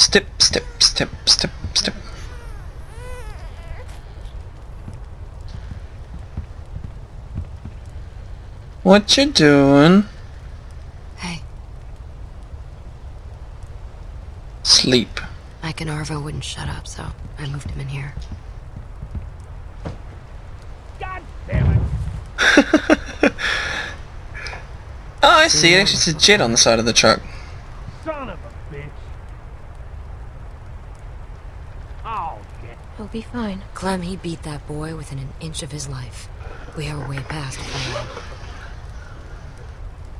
Step, step, step, step, step. What you doing? Hey, Sleep. Mike and Arvo wouldn't shut up, so I moved him in here. God damn it! Oh, I see. It's just a jet on the side of the truck. Son of a bitch! Oh, get He'll be fine. Clem, he beat that boy within an inch of his life. We are way past fine.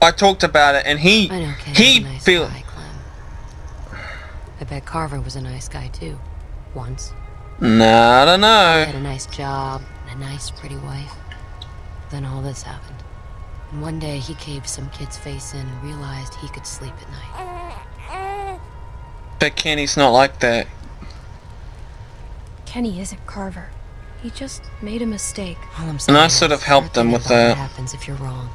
I talked about it, and he I know Kenny's he a nice feel guy, Clem. I bet Carver was a nice guy too. Once. nah, I don't He know. had a nice job and a nice, pretty wife. Then all this happened. And one day he caved some kid's face in and realized he could sleep at night. But Kenny's not like that. Kenny isn't Carver. He just made a mistake. All I'm And I is, sort of helped them with about what that. happens if you're wrong?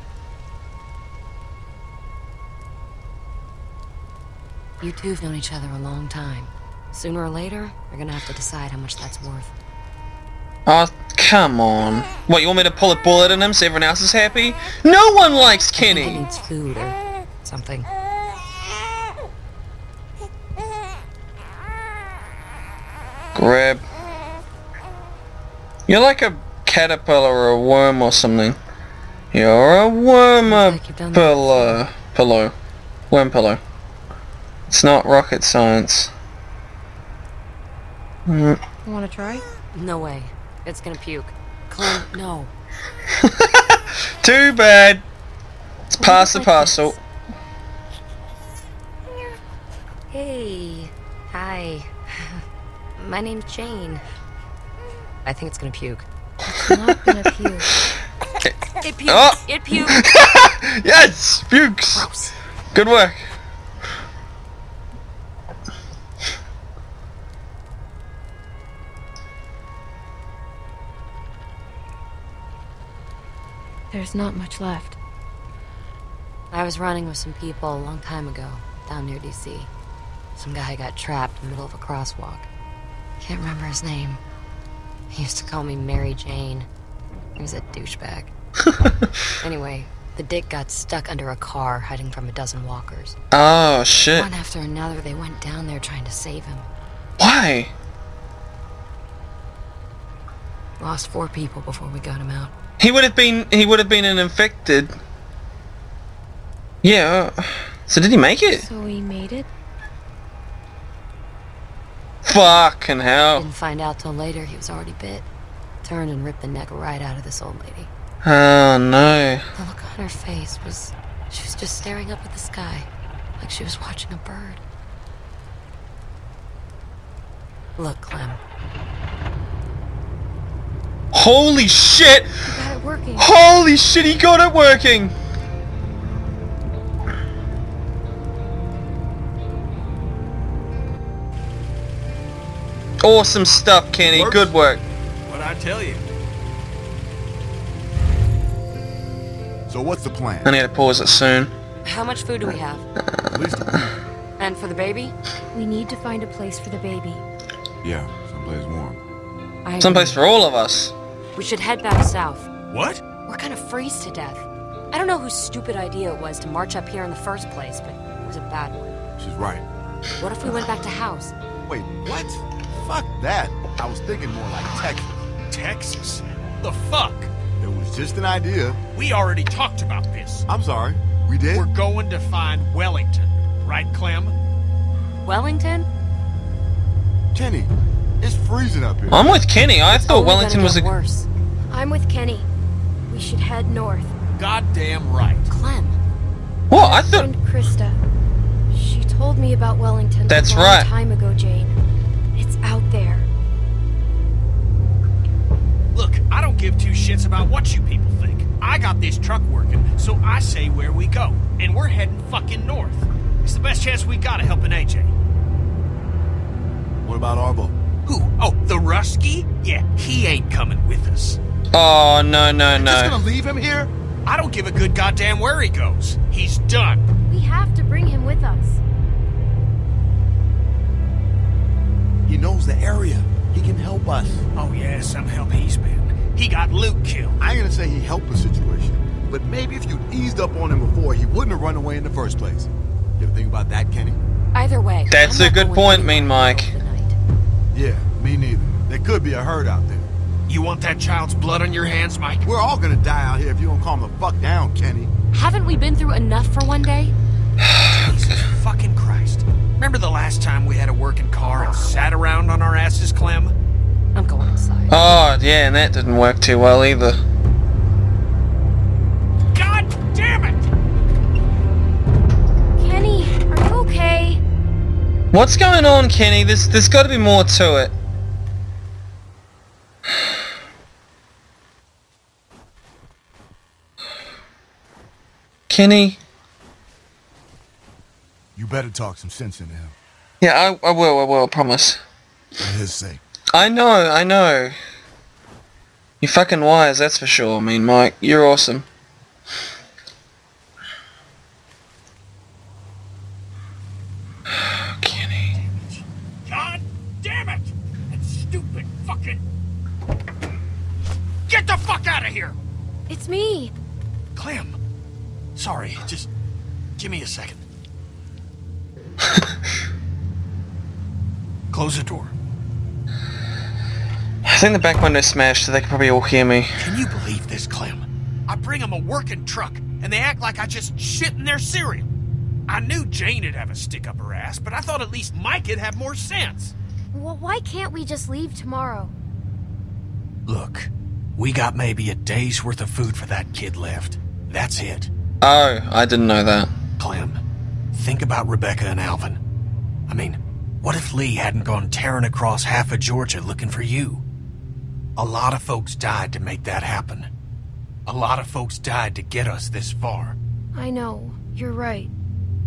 You two have known each other a long time. Sooner or later, you're gonna have to decide how much that's worth. Oh, come on. What, you want me to pull a bullet in him so everyone else is happy? No one likes I think he Kenny! needs food or something. Grab. You're like a caterpillar or a worm or something. You're a worm Looks like you've done that pillow. Pillow. Worm pillow. It's not rocket science. Mm. To try? No way. It's gonna puke. No. Too bad. It's past the like parcel. this. Hey. Hi. My name's Jane. I think it's gonna puke. It's not gonna puke. It pukes. Oh. It puked. Yes! pukes. Gross. Good work. There's not much left. I was running with some people a long time ago, down near DC. Some guy got trapped in the middle of a crosswalk. Can't remember his name. He used to call me Mary Jane. He was a douchebag. anyway, the dick got stuck under a car hiding from a dozen walkers. Oh, shit. One after another, they went down there trying to save him. Why? Lost four people before we got him out. He would have been, he would have been an infected. Yeah. uh, So did he make it? So he made it? Fucking hell. Didn't find out till later he was already bit. Turned and ripped the neck right out of this old lady. Oh no. The look on her face was she was just staring up at the sky, like she was watching a bird. Look, Clem, Holy shit! Got it working. Holy shit, he got it working! Awesome stuff, Kenny. Works. Good work. What I tell you? So what's the plan? I need to pause it soon. how much food do we have? At least a week. And for the baby? We need to find a place for the baby. Yeah, someplace warm. I Someplace agree. for all of us. We should head back south. What? We're gonna freeze to death. I don't know whose stupid idea it was to march up here in the first place, but it was a bad one. She's right. What if we went back to house? Wait, what? Fuck that. I was thinking more like Texas. Texas? The fuck? It was just an idea. We already talked about this. I'm sorry. We did? We're going to find Wellington, right, Clem? Wellington? Kenny, it's freezing up here. I'm with Kenny. I thought Wellington was a. get worse. I'm with Kenny. We should head north. Goddamn right. Clem, What? I thought. friend Christa. She told me about Wellington That's a long right. time ago, Jane. It's out there. Look, I don't give two shits about what you people think. I got this truck working, so I say where we go. And we're heading fucking north. It's the best chance we got of helping AJ. What about Arvo? Who? Oh, the Rusky? Yeah, he ain't coming with us. Oh no no Just no. gonna leave him here? I don't give a good goddamn where he goes. He's done. We have to bring him area. He can help us. Oh yeah, some help he's been. He got Luke killed. I ain't gonna say he helped the situation, but maybe if you'd eased up on him before, he wouldn't have run away in the first place. You ever think about that, Kenny? Either way. That's I'm a not good point, anywhere Mean Mike. in the middle of the night. Yeah, me neither. There could be a herd out there. You want that child's blood on your hands, Mike? We're all gonna die out here if you don't calm the fuck down, Kenny. Haven't we been through enough for one day? last time we had a working car and sat around on our asses, Clem? I'm going inside. Oh, yeah, and that didn't work too well either. God damn it! Kenny, are you okay? What's going on, Kenny? There's, there's got to be more to it. Kenny? You better talk some sense into him. Yeah, I, I will, I will, I promise. For his sake. I know, I know. You're fucking wise, that's for sure. I mean, Mike, you're awesome. Close the door. I think the back window's smashed, so they can probably all hear me. Can you believe this, Clem? I bring them a working truck, and they act like I just shit in their cereal. I knew Jane'd have a stick up her ass, but I thought at least Mike'd have more sense. Well, why can't we just leave tomorrow? Look, we got maybe a day's worth of food for that kid left. That's it. Oh, I didn't know that. Clem, think about Rebecca and Alvin. I mean, what if Lee hadn't gone tearing across half of Georgia looking for you? A lot of folks died to make that happen. A lot of folks died to get us this far. I know. You're right.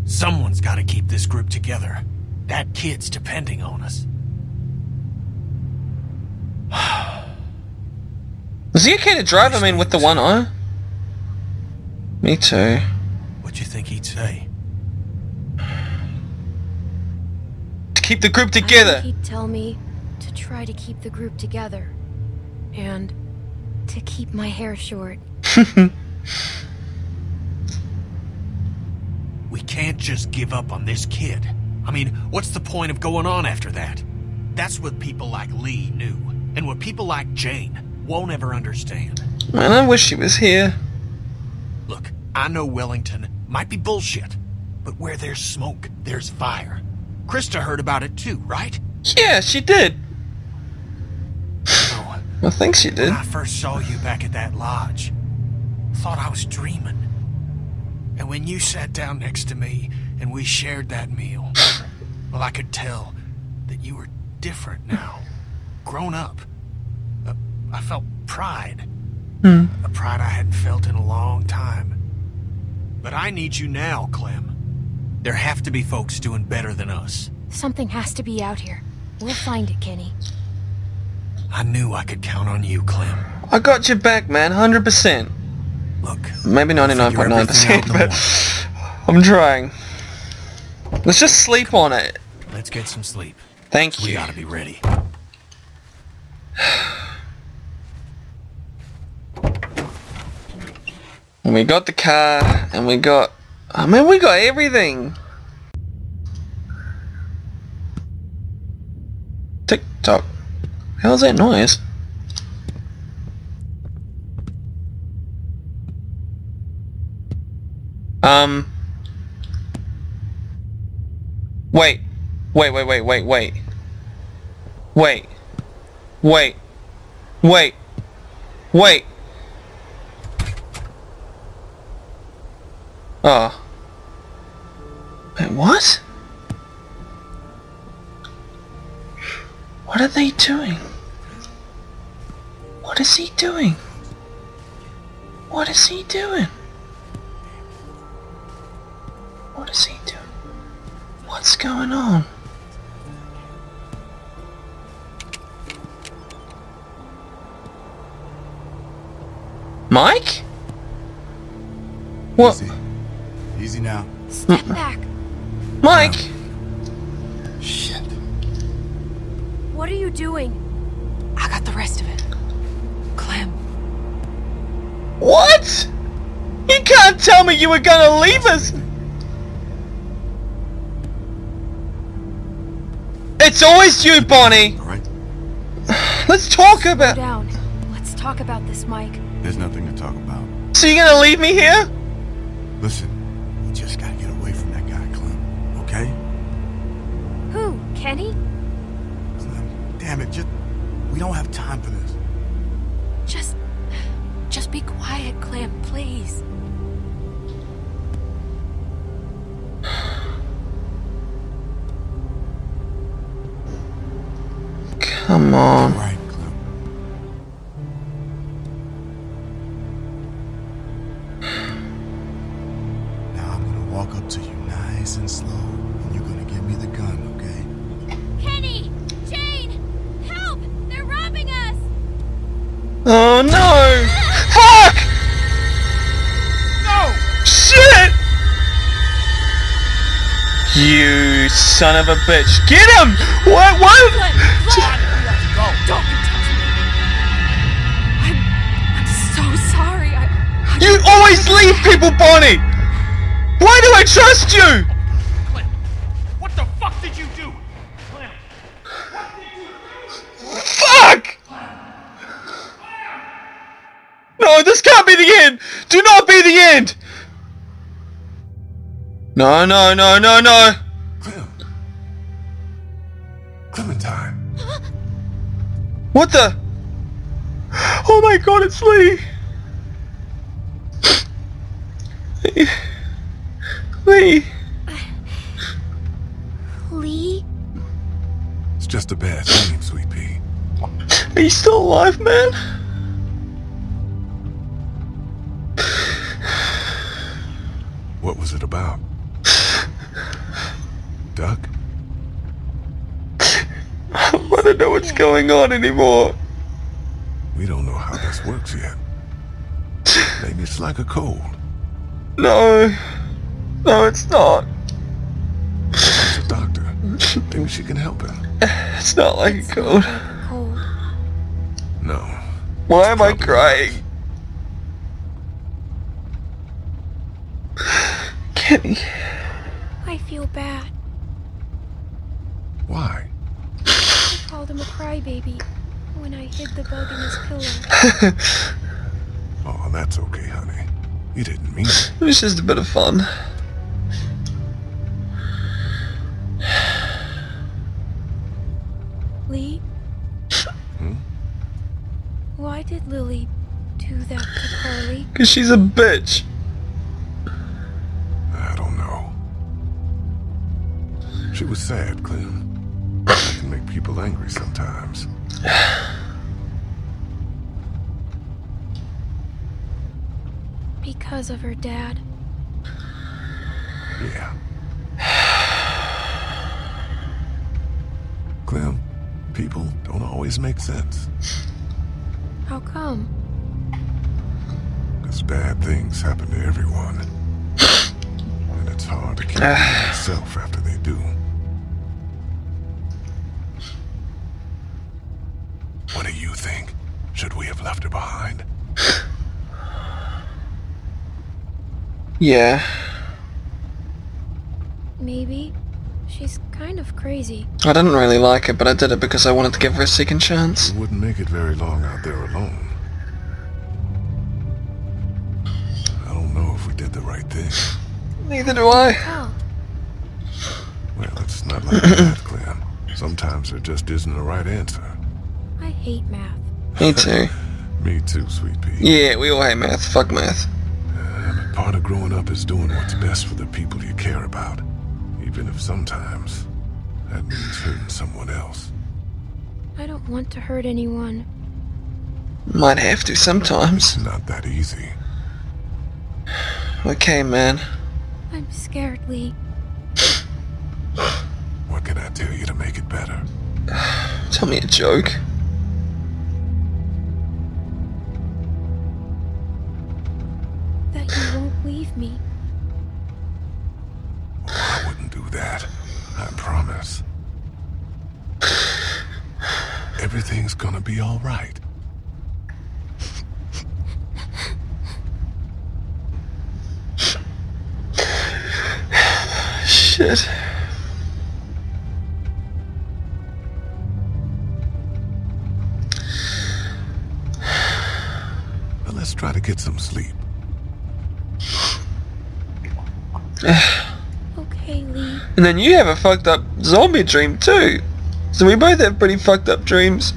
Someone's got to keep this group together. That kid's depending on us. Is he okay to drive? I mean, with the one eye? Me too. What do you think he'd say? Keep the group together. he'd tell me to try to keep the group together. And to keep my hair short. We can't just give up on this kid. I mean, what's the point of going on after that? That's what people like Lee knew, and what people like Jane won't ever understand. Man, I wish she was here. Look, I know Wellington might be bullshit, but where there's smoke, there's fire. Christa heard about it too, right? Yeah, she did. So, I think she did. when I first saw you back at that lodge, thought I was dreaming. And when you sat down next to me and we shared that meal, well, I could tell that you were different now, grown up. Uh, I felt pride, Hmm. a pride I hadn't felt in a long time. But I need you now, Clem. There have to be folks doing better than us. Something has to be out here. We'll find it, Kenny. I knew I could count on you, Clem. I got your back, man, 100%. Look, Maybe 99.9%, out but I'm trying. Let's just sleep on it. let's get some sleep. Thank you. We gotta be ready. And we got the car, and we got... I mean, we got everything. Tick tock. How's that noise? Um. Wait. Wait, wait, wait, wait, wait. Wait. Wait. Wait. Wait. Oh. Wait, what? What are they doing? What is he doing? What is he doing? What is he doing? What's going on? Mike? What? Easy. Easy now. Step back. Mike? Shit. What are you doing? I got the rest of it. Clem. What? You can't tell me you were gonna leave us! It's always you, Bonnie! All right? Let's talk Slow about- down. Let's talk about this, Mike. There's nothing to talk about. So you're gonna leave me here? Listen, we just gotta get away from that guy, Clem. Okay? Who? Kenny? Clem, damn it, just... We don't have time for this. Just. Just be quiet, Clem, please. Come All on. Walk up to you nice and slow, and you're gonna give me the gun, okay? Kenny! Jane! Help! They're robbing us! Oh no! Fuck! No! Shit! You son of a bitch. Get him! What? What? Don't you touch me. I'm. I'm so sorry. I. I You always leave people, Bonnie! Why do I trust you? Clem, what the fuck did you do? Clem, Fuck! No, this can't be the end! Do not be the end! No, no, no, no, no! Clem. Clementine. What the? Oh my god, it's Lee! Lee. Lee. Lee? It's just a bad dream, Sweet Pea. Are you still alive, man? What was it about? Duck? I don't want to know what's going on anymore. We don't know how this works yet. Maybe it's like a cold. No. No, it's not. It's a doctor. Maybe she can help him. It's not like a cold. Cold. No. Why am I crying? Kenny. I feel bad. Why? I called him a crybaby when I hid the bug in his pillow. Oh, that's okay, honey. You didn't mean it. It was just a bit of fun. Lilly do that to Carley? Cause she's a bitch. I don't know. She was sad, Clem. That can make people angry sometimes. Because of her dad. Yeah. Clem, people don't always make sense. How come? Because bad things happen to everyone. And it's hard to keep them to yourself after they do. What do you think? Should we have left her behind? Yeah. Maybe. She's kind of crazy. I didn't really like it, but I did it because I wanted to give her a second chance. We wouldn't make it very long out there alone. I don't know if we did the right thing. Neither do I. Oh, Well, it's not like that, Clem. Sometimes there just isn't a right answer. I hate math. Me too. Me too, sweet pea. Yeah, we all hate math. Fuck math. Uh, and part of growing up is doing what's best for the people you care about. Even if sometimes that means hurting someone else. I don't want to hurt anyone. Might have to sometimes. It's not that easy. Okay, man. I'm scared, Lee. What can I tell you to make it better? Tell me a joke. That you won't leave me. I do that. I promise. Everything's gonna be alright. Shit. But let's try to get some sleep. And then you have a fucked up zombie dream too. So we both have pretty fucked up dreams.